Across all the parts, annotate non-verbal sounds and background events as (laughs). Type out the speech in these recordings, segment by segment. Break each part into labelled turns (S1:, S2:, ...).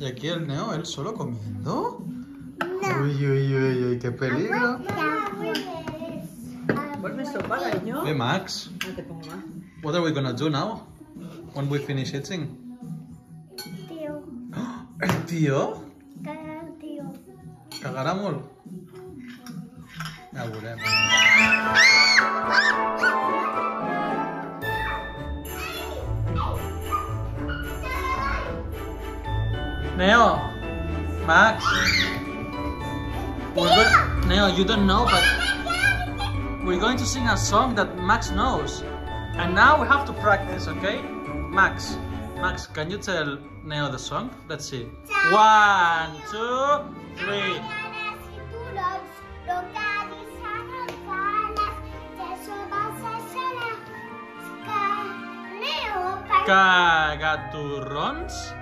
S1: Y aquí el Neo, él solo comiendo. Uy, uy, uy, uy, qué peligro.
S2: Ponme sopa, cariño.
S1: Hey, Max.
S2: No te pongo más.
S1: What are we gonna do now? When we finish eating?
S3: Tío, (gasps)
S1: ¿El tío?
S3: caga, tío.
S1: Cagarà molt? Ja Neo! Max! We're go- Neo, you don't know, but we're going to sing a song that Max knows. And now we have to practice, okay? Max, Max, can you tell Neo the song? Let's see. One, two, three.
S3: Caras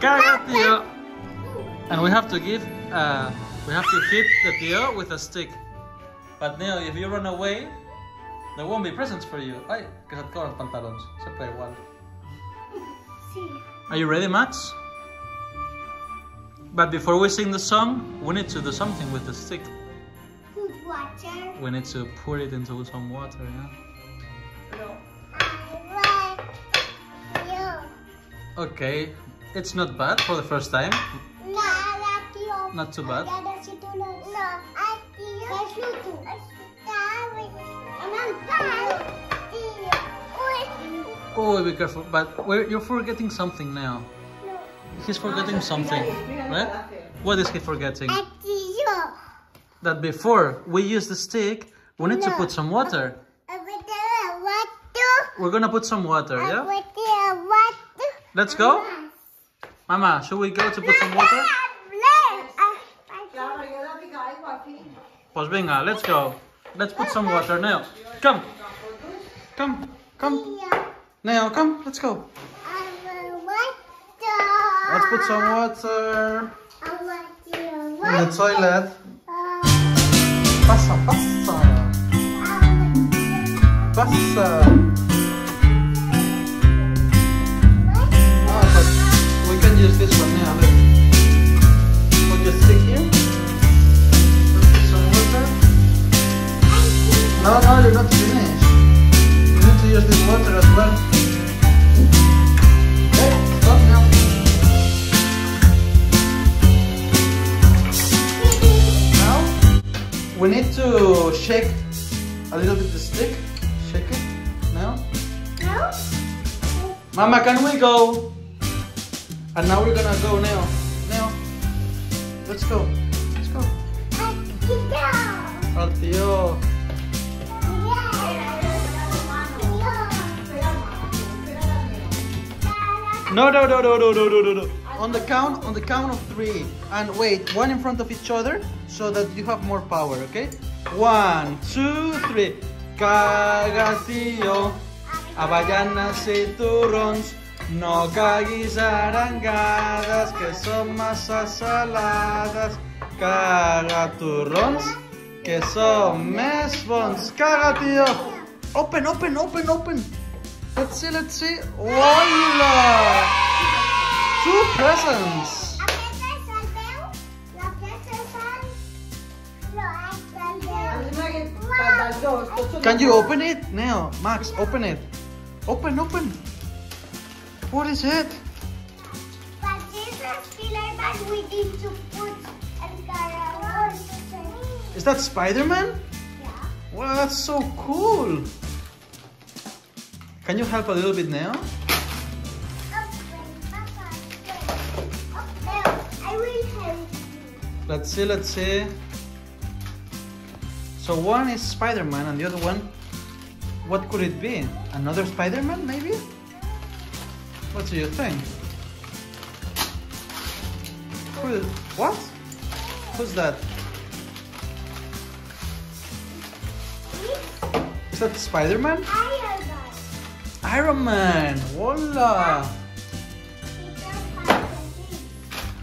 S3: Caga.
S1: Caga, tío. And we have to give, uh, we have to hit the tío with a stick. But Neo, if you run away, there won't be presents for you. Ay, que se te los pantalones. Siempre igual.
S3: Sí.
S1: Are you ready, Max? But before we sing the song, we need to do something with the stick.
S3: Good watcher.
S1: We need to pour it into some water, yeah?
S3: I like you.
S1: Okay, it's not bad for the first time.
S3: Nada, tío.
S1: Not too bad.
S3: Caras y turons. No, ay, tío. Cachuto. Sabe. Amal, tío. Uy.
S1: Oh, be careful. But you're forgetting something now.
S3: No.
S1: He's forgetting something, right? What is he forgetting? That before we use the stick, we need to put some water. We're gonna put some water, yeah? Let's go? Mama, should we go to put some water? Pues venga, let's go. Let's put some water now. Come. Come. Come. Now, come. Let's go. Let's put some water in the toilet. Pasa, pasa. Pasa. Can use this one now. Look. Put the stick here. Put some water. No, no, you're not finished. You need to use this water as well. Okay, stop now. Now, we need to shake a little bit the stick. Shake it. Now. Mama, can we go? And now we're gonna go now. Now. Let's go. Let's go. Al tío. No, no, no, no, no, no, no, no, no. On the count, on the count of three, and wait, one in front of each other, so that you have more power. Okay? One, two, three. Cagatío, avellanas y turrons, no caguis arangadas, que son masas saladas. Caga turrons, que son més bons. Caga, tío. Open, open, open, open. Let's see, let's see. Voila! Two presents. Can you open it? Neo, Max, open it. Open, open. What is it?
S3: But this that we need to put and.
S1: Is that Spider-Man?
S3: Yeah.
S1: Wow, that's so cool. Can you help a little bit, Neo?
S3: Okay, Papa. Okay, I will help you.
S1: Let's see, let's see. So one is Spider-Man and the other one, what could it be? Another Spider-Man, maybe? What do you think? Who, what? Who's that? Is that Spider-Man?
S3: Iron Man.
S1: Iron Man! Voila!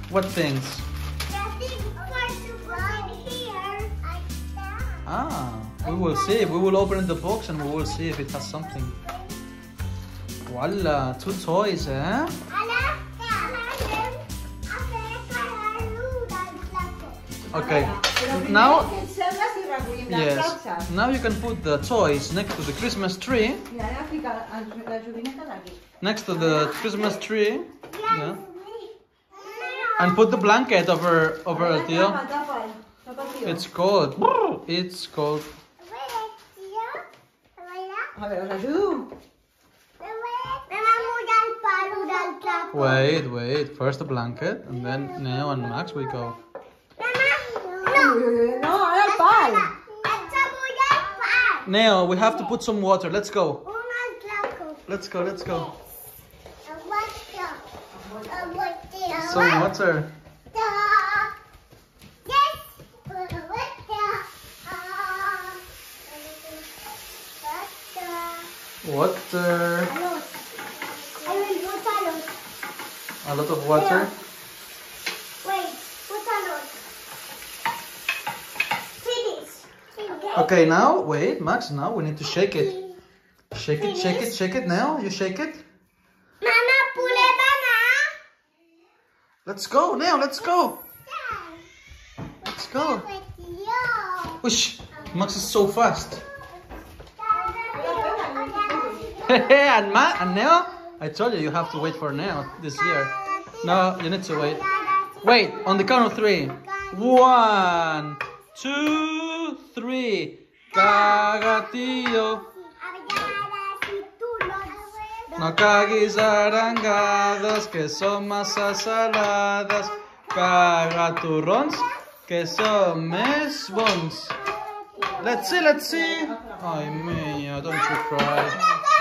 S1: What things? Ah, we will see. We will open the box and we will see if it has something. Voila, two toys, eh?
S3: Ala, ala, then, after color, dal plato.
S1: Okay. Now,
S2: que ens sembla si recollim les
S1: yes. Now you can put the toys next to the Christmas tree.
S2: Mira, anem a ficar el- la joguineta d'aquí.
S1: Next to the Christmas tree. Yeah. And put the blanket over over
S2: Ara,
S1: it. It's cold. It's cold.
S2: A veure, us ajudo?
S1: Wait, wait. First the blanket, and then Neo and Max we go.
S2: No, el pal.
S1: Neo, we have to put some water. Let's go. Let's go. Let's go. Some water. Water. A lot of water.
S3: Wait, put a lot. Finish.
S1: Okay, now wait, Max. Now we need to shake it. Shake it, shake it, shake it. Now you shake it.
S3: Mama, puleva na.
S1: Let's go. Now let's go. Let's go. Whoosh. Max is so fast. (laughs) and Ma and Neo, I told you you have to wait for now this year. No, you need to wait. Wait, on the count of three. One, two, three. Cagatillo. No caguis arangados que son más asaladas. Cagaturrons que son més bons. Let's see, let's see. Ay, mía, don't you cry.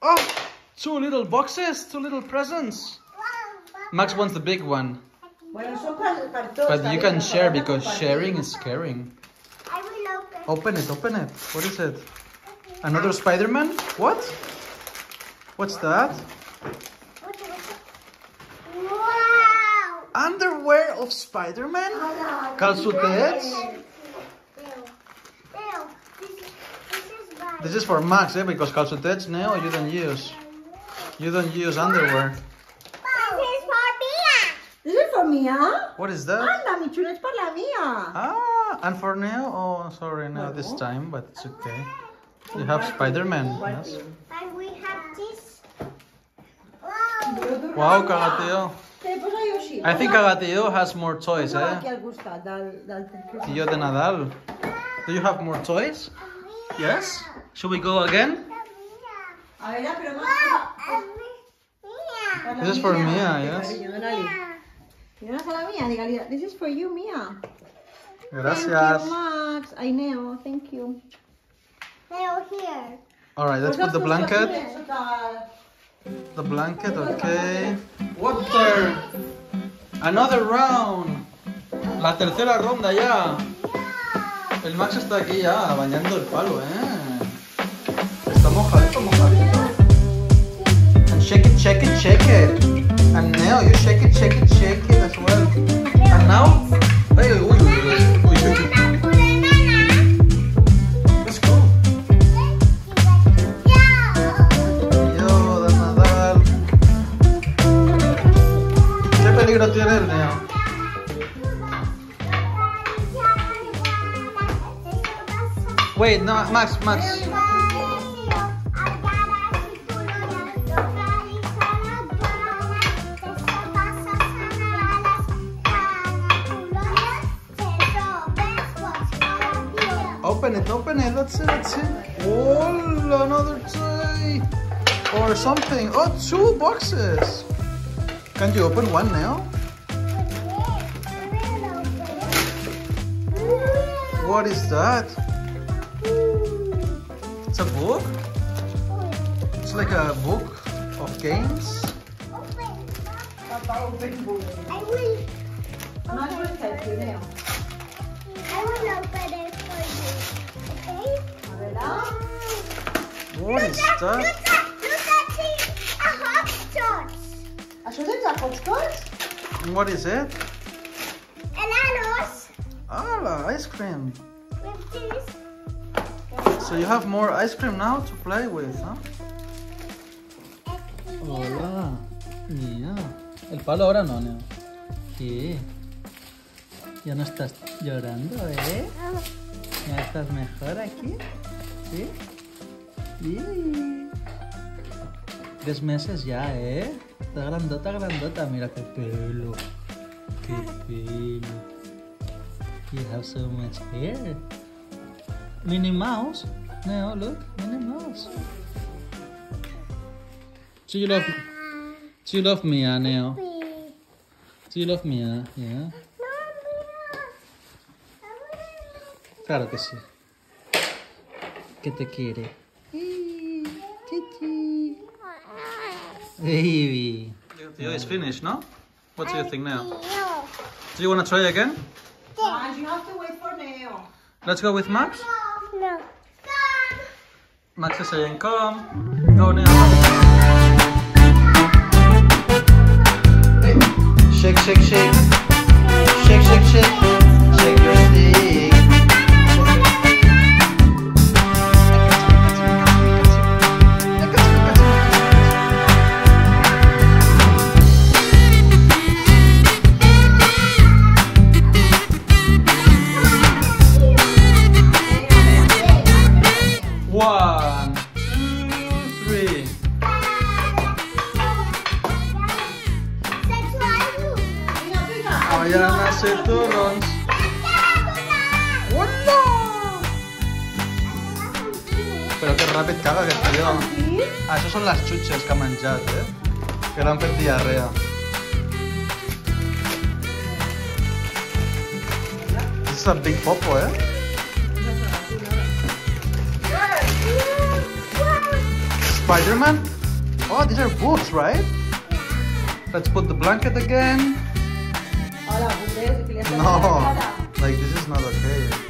S1: Oh, two little boxes, two little presents. Max wants the big one,
S2: Bueno, són per, per tots.
S1: but you can share because sharing is caring.
S3: Open.
S1: Open it, open it. What is it? Another Spider-Man? What? What's that?
S3: Wow!
S1: Underwear of Spider-Man? Calçotets? This is for Max, eh? Because calçotets, Neo, you don't use. You don't use underwear.
S2: This is for Mia. This is for Mia?
S1: What is that?
S2: Anda, mi xulo, és per la Mia.
S1: Ah, and for Neo? Oh, sorry, Neo this time, but it's okay. You have Spider-Man, yes.
S3: And we have this.
S1: Wow, Cagatillo.
S2: Te posa jo així.
S1: I think Cagatillo has more toys, eh?
S2: aquí al costat del... del...
S1: Tió de Nadal. Do you have more toys? Yes? Should we go again?
S2: A
S1: This is for Mia,
S2: Mia,
S1: yes.
S2: this is for you, Mia. Thank you,
S1: Gracias.
S2: Max. I know, thank you.
S3: They're here.
S1: Alright, let's put the blanket. The blanket, okay. Water. Another round. La tercera ronda ya. El Max está aquí ya, bañando el palo, eh. Shake it. And now you shake it, shake it, shake it as well. And now, hey, uy, uy, uy. Let's go. Yo, de Nadal. ¿Qué peligro tiene el Neo? Wait, no, Max, Max. Open it, open it. Let's see, let's see. Oh, another toy. Or something. Oh, two boxes. Can you open one now? What is that? It's a book? It's like a book of games.
S2: Open book.
S3: I. I will open it
S1: What is
S3: Look
S1: that?
S3: at, look at this, a hot sauce.
S2: Això és de hopscotch?
S1: What is it?
S3: Helados.
S1: Ah, hay ice cream.
S3: With this.
S1: So you have more ice cream now to play with, huh? Hola. Mía. El palo ahora no, Neo. ¿Qué? Ya no estás llorando, ¿eh? ¿Ya estás mejor aquí? ¿Sí? Sí. Tres meses ya, ¿eh? Está grandota, grandota. Mira qué pelo. Qué pelo. You have so much hair. Minnie Mouse. Neo, look. Minnie Mouse. Do you love, do you love Mia, Neo? Do you love Mia? Yeah. Claro que sí. Que te quiere. Baby. It's finished, no? What do you think now? Do you want to try again?
S2: Guys, you have to wait for Neo.
S1: Let's go with Max.
S3: No.
S1: Max is saying come. Go now. Shake, shake, shake. Shake, Però que ràpid caga aquest tio. Ah, això són les xutxes que ha menjat, eh? Que l'han fet diarrea. This is a big popo, eh? Spider-Man? Oh, these are books, right? Let's put the blanket again.
S2: Hola, ¿ves? Que le está
S1: No,
S2: dando la cara.
S1: like this is not okay.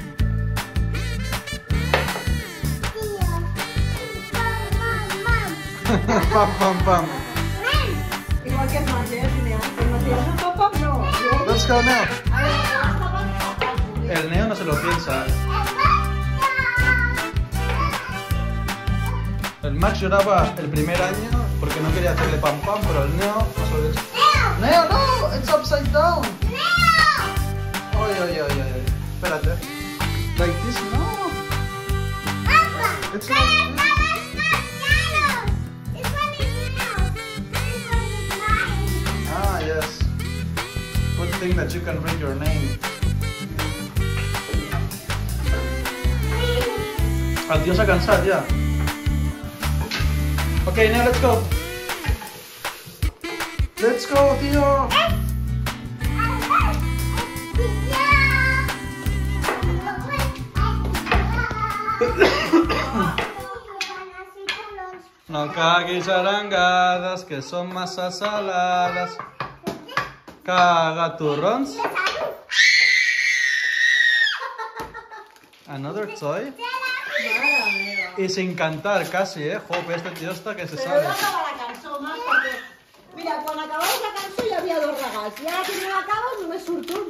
S1: Pam, pam, pam.
S2: Igual que no
S1: Let's go now. El Neo no se lo piensa. El Max lloraba el primer año porque no quería hacerle pam pam, pero el Neo no se lo dice. Neo, no, it's upside down. Oye, oye, oye, oye. Espérate. Like this, no. It's like thing that you can read your name. El tio s'ha cansat ja. Okay, now let's go. Let's go, tio. No caguis arengades, que són massa salades. Caga turrons. Another toy.
S2: Mare meva.
S1: Y sin cantar casi, eh. Jope, este tío está que se
S2: Però
S1: sale.
S2: no acaba la cançó, Marc, perquè... Mira, quan acabaves la cançó hi havia dos regals. I ara que no l'acabes només surt un.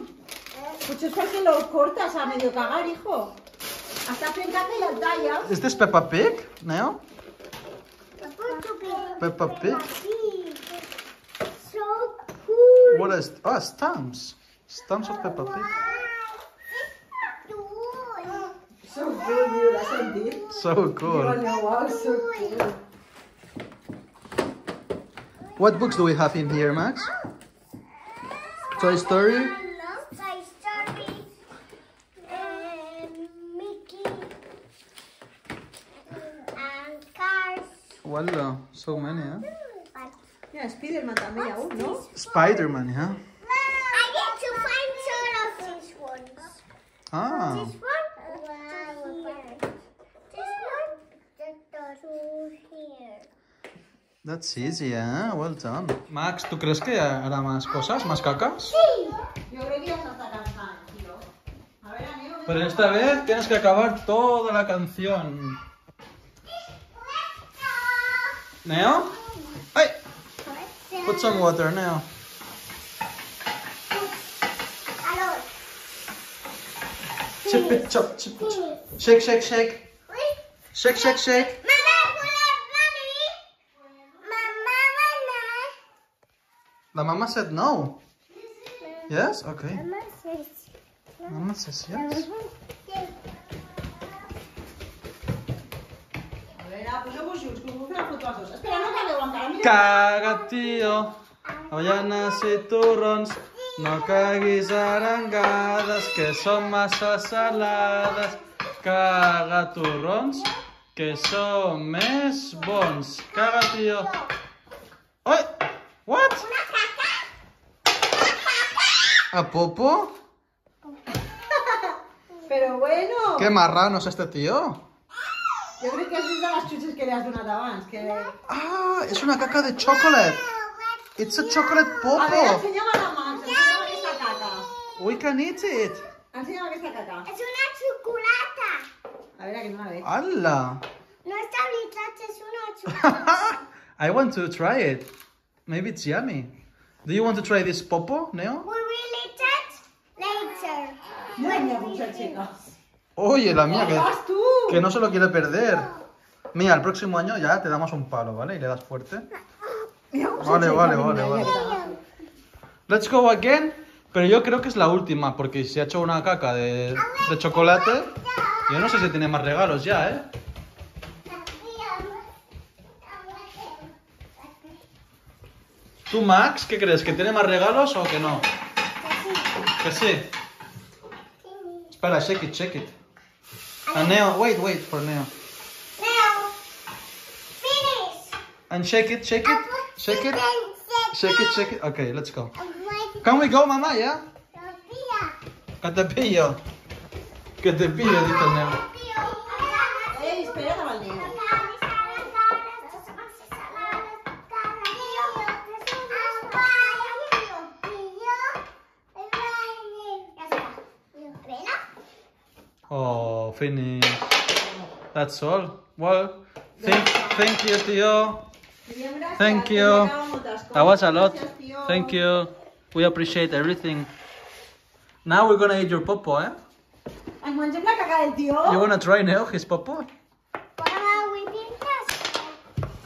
S2: Potser és perquè lo cortas a medio cagar, hijo. Està fent caca i el talles.
S1: Is this Peppa Pig, Neo? Peppa Pig?
S3: So cool.
S1: What is... Oh, stamps. Stamps of Peppa Pig.
S2: So cool, diu, l'has sentit?
S1: So
S2: Diu
S1: cool.
S2: el meu au, so cool.
S1: What books do we have in here, Max? Toy Story?
S3: Toy Story, and Mickey, and Cars.
S1: Wallah, so many, eh?
S2: Mira, Spiderman ha un, no?
S1: Spider-Man, yeah?
S3: I need to find two of these ones.
S1: Ah,
S3: This one, here. This one, two here.
S1: that's easy, eh? Well done. Max, ¿tú crees que hará más cosas, más cacas?
S2: Yo creo que ya está cansando, tío. A ver, amigo.
S1: Pero esta vez tienes que acabar toda la canción. Neo? Put some water,
S3: now.
S1: Chip it, chop, chip it. Shake, shake, shake. Shake, shake, shake. The mama said no. Yes? Okay. Mama says yes.
S2: Poseu-vos junts, que us vull fer una foto als dos. Espera, no cagueu encara, mira.
S1: Caga, tio. Avellanes i torrons. No caguis arengades, que són massa salades. Caga torrons, que són més bons. Caga, tio. Oi! What? ¿A Popo? (laughs)
S2: Però bueno,
S1: Qué marrano es este tío.
S2: Jo crec que has vist de les xutxes que li has donat abans. Que...
S1: Ah, es una caca de chocolate. It's a chocolate
S2: A veure,
S1: Popo.
S2: ensenya'm a la Max, ensenya'm aquesta caca.
S1: We can eat it.
S2: Ensenya'm aquesta caca.
S3: Es una chocolata.
S2: A veure, que no la veig.
S1: Allah.
S3: No está blitzat, es una chocolata.
S1: I want to try it. Maybe it's yummy. Do you want to try this Popo, Neo?
S3: We will eat it later.
S2: Mira, mira, muchachica.
S1: Oye, la mía,
S2: ¿Qué
S1: que,
S2: vas tú?
S1: que no se lo quiere perder. Mira, el próximo año ya te damos un palo, ¿vale? Y le das fuerte.
S2: Se
S1: Vale, vale, vale, vale. Let's go again. Pero yo creo que es la última, porque si ha hecho una caca de, de chocolate, yo no sé si tiene más regalos ya, ¿eh? ¿Tú, Max, qué crees? ¿Que tiene más regalos o que no? Que sí. Espera, shake it, shake it. A Neo, wait, wait for Neo.
S3: Now, finish.
S1: And shake it, shake it, shake it, shake it, shake it. Okay, let's go. Can we go, mamá, Yeah. Que te pillo. Que te pillo, dice el Neo.
S2: Ei, espera, amb el Neo.
S1: Oh, finish. That's all. Well, thank, thank you, tío. Thank you.
S2: Hem acabat moltes coses.
S1: That was a lot. Thank you. We appreciate everything. Now we're gonna eat your popo, eh?
S2: Ens mengem la caca del tio?
S1: You wanna try Neo his popo?
S2: A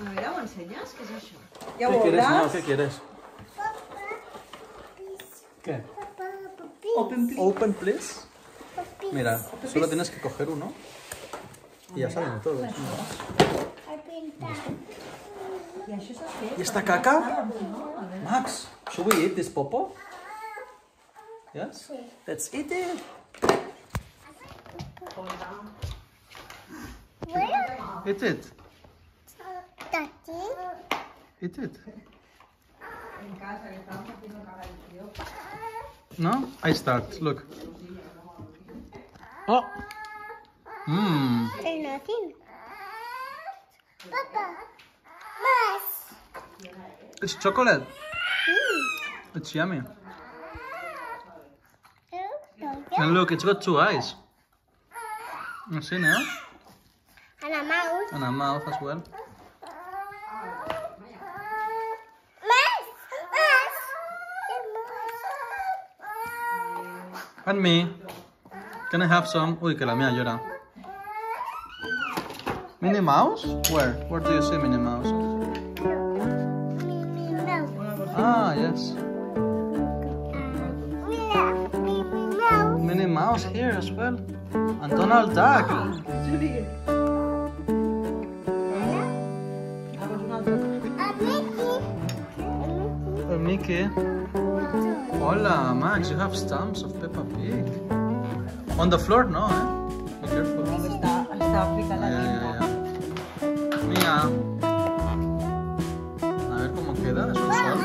S2: veure, ho ensenyes? Què és això? Ja ho
S1: ¿Qué quieres, Neo?
S2: veuràs.
S1: ¿Qué quieres? ¿Qué?
S2: Open please.
S1: Open, please. Mira, solo tienes que coger uno. Y ya salen todos. ¿Y esta caca? Max, should we eat this popo? Yes? Let's eat it. Eat it. Eat it.
S2: En casa, que estàvem haciendo caca del tio.
S1: No? I start. Look. Oh. Mmm. It's chocolate. Hmm. It's yummy. And look, it's got two eyes. You see now?
S3: And a mouth.
S1: And a mouth as well.
S3: Mouse! Mouse!
S1: And me. Can I have some? Uy, que la mía llora. Minnie Mouse? Where? Where do you see Minnie Mouse?
S3: Minnie Mouse.
S1: Ah, yes.
S3: Minnie Mouse.
S1: Here as well. And Donald Duck.
S2: Sí. Doncs un
S3: Mickey.
S1: Or Mickey. Hola, Max, you have stamps of Peppa Pig. On the floor, no, eh? Be careful.
S2: Està, està ficant la
S1: Ya,
S2: tinta.
S1: ya, ya. Mía. A ver cómo queda. Es un sol.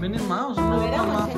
S1: Minnie Mouse,
S2: A
S1: no,
S2: veure,
S1: mamá.